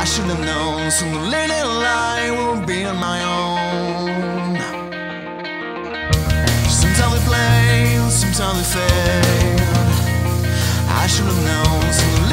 I should have known soon the later light will be on my own. Sometimes we play, sometimes we fail. I should have known soon the